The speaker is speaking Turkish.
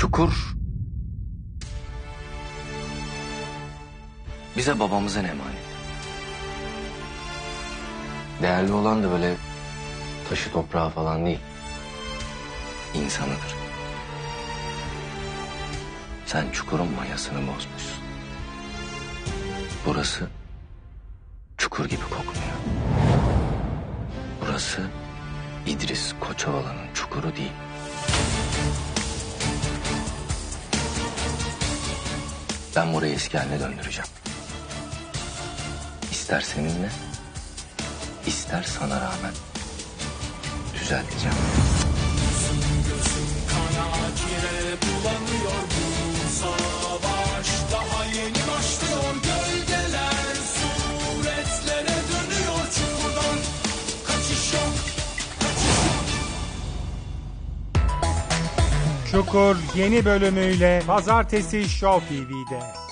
Çukur bize babamızın emanet. Değerli olan da böyle taşı toprağı falan değil. İnsanıdır. Sen çukurun mayasını bozmuşsun. Burası çukur gibi kokmuyor. Burası İdris Koçovalı'nın çukuru değil. Ben burayı eski haline döndüreceğim. İster seninle, ister sana rağmen düzelteceğim. Çukur yeni bölümüyle Pazartesi Show TV'de.